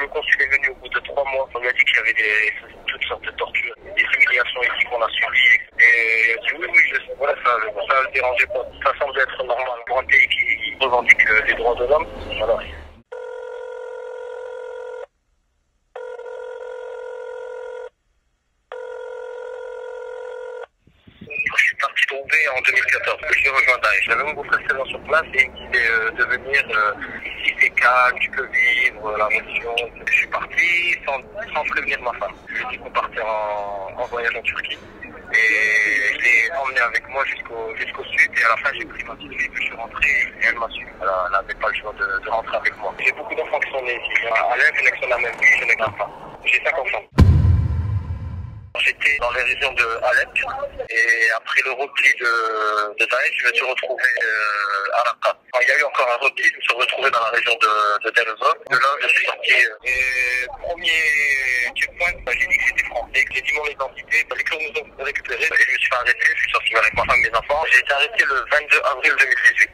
le consul est venu au bout de trois mois, on lui a dit qu'il y avait des, toutes sortes de tortures, des humiliations ici qu'on a subies. Et il a dit oui, oui, je, voilà, ça ne le dérangeait pas. Ça semble être normal pour un pays qui revendique euh, les droits de l'homme. Je trouver en 2014. Je l'ai rejoint Daesh. J'avais mon beau-frère présent sur place et il me disait euh, de venir euh, ici c'est calme, tu peux vivre, la mission. Je suis parti sans, sans prévenir ma femme. Je lui ai dit qu'on partait en, en voyage en Turquie. Et je l'ai emmené avec moi jusqu'au jusqu'au sud et à la fin j'ai pris ma petite fille, je suis rentré et elle m'a suivi. Elle a- n'avait pas le choix de, rentrer avec moi. J'ai beaucoup d'enfants qui sont nés ici. Alain, c'est l'ex de la même vie, je n'ai qu'un enfant. J'ai cinq enfants. J'étais dans les régions de Alep et après le repli de, de Daesh, je me suis retrouvé euh, à Raqqa. Il y a eu encore un repli, je me suis retrouvé dans la région de, de. De là, je suis sorti. euh, Et premier checkpoint, bah, j'ai dit que c'était français, que j'ai dit mon identité. Bah, les clés nous ont récupéré et je me suis fait arrêter. Je suis sorti avec ma femme et mes enfants. J'ai été arrêté le 22 avril 2018.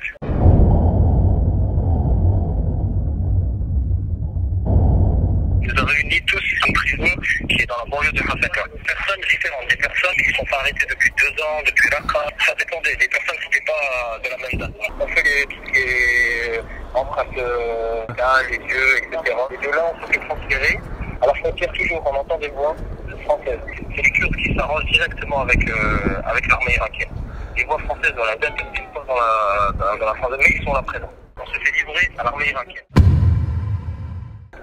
Nous avons réunis tous une prison qui est dans la banlieue de Hasaka. Personnes différentes, des personnes qui sont pas arrêtées depuis deux ans, depuis l'ACRA. Ça dépendait, des personnes qui n'étaient pas de la même date. On fait les, tout ce qui est empreintes euh, les yeux, etc. Et de là, on se fait transférer. À la frontière, toujours, on entend des voix françaises. C'est les Kurdes qui s'arrangent directement avec, euh, avec l'armée irakienne. Les voix françaises, voilà, elles n'interviennent pas dans la, dans, dans la frontière, mais ils sont là présents. On se fait livrer à l'armée irakienne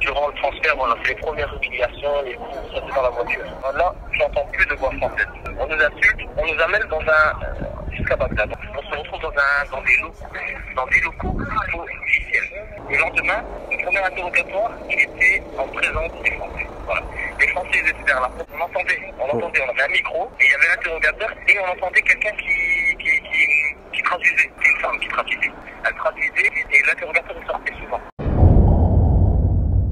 durant le transfert, voilà, c'est les premières humiliations, les coups, ça c'est dans la voiture. Là, j'entends plus de voix française. On nous insulte, on nous amène dans un, euh, jusqu'à Bagdad. On se retrouve dans un, dans des locaux, dans des locaux officiels. Le lendemain, le premier interrogatoire, il était en présence des Français. Voilà. Les Français, ils étaient vers là. On entendait, on entendait, on avait un micro, et il y avait l'interrogateur, et on entendait quelqu'un qui, qui, qui, qui traduisait. C'est une femme qui traduisait. Elle traduisait, et l'interrogateur, sortait souvent.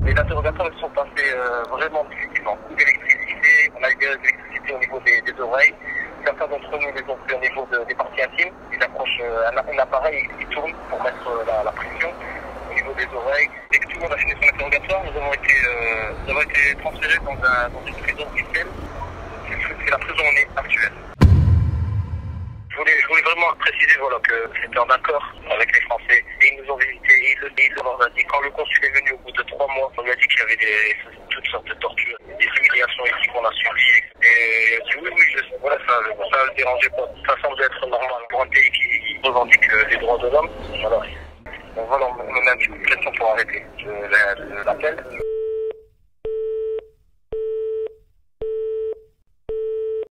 Les interrogatoires ils sont passés euh, vraiment difficilement. Beaucoup d'électricité, on a eu des électricités au niveau des, oreilles. Certains d'entre nous les ont pris au niveau de- des parties intimes. Ils approchent euh, un, un appareil qui tourne pour mettre euh, la, pression au niveau des oreilles. Dès que tout le monde a fini son interrogatoire, nous avons été, transférés dans, un, dans une prison officielle. C'est la prison on est actuelle. Je voulais, vraiment préciser voilà, que c'était en accord avec les Français. Et ils nous ont visités. Et ils, ils dit, quand le consul est venu au bout de trois mois, on lui a dit qu'il y avait des, tortures, des humiliations ici qu'on a subies. Et a dit oui, oui, je, voilà, ça ne le dérangeait pas. Ça semble être normal pour un pays qui, revendique euh, les droits de l'homme. Voilà. Voilà, on me met un petit coup de pression pour arrêter. L'appelle.